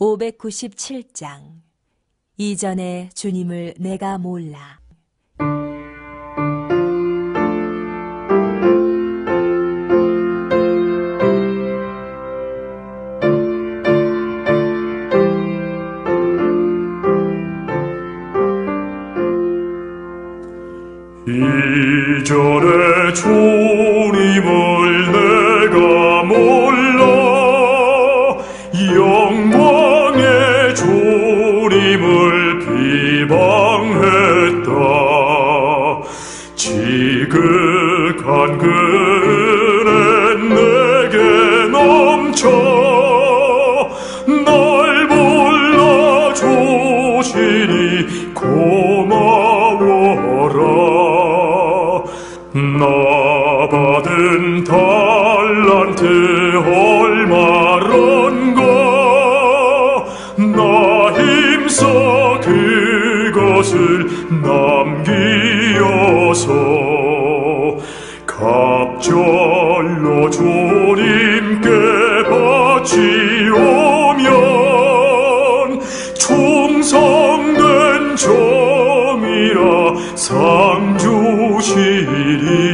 597장. 이전에 주님을 내가 몰라. 이전에 주 주님을 비방했다. 지극한 그 은혜 내게 넘쳐 날 불러주시니 고마워라. 나 받은 달란트 얼마 남기어서 갑절로 주님께 바치오면 충성된 점이라 상 주시리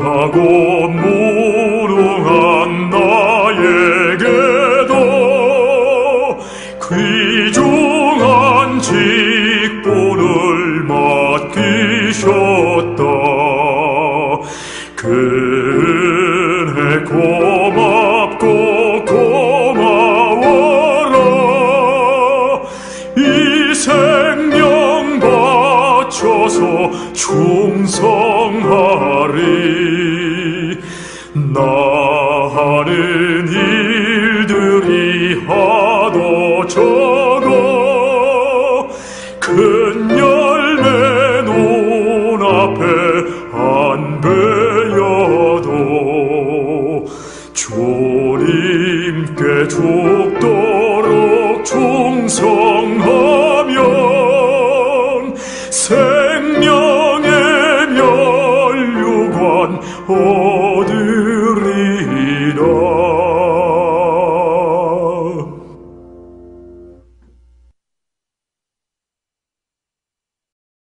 하고 무능한 나에게도 귀중한 직분을 맡기셨 충성하리. 나 하는 일들이 하도 적어 큰 열매 눈앞에 안 베여도 주님께 죽도록 충성하면 새 o dirina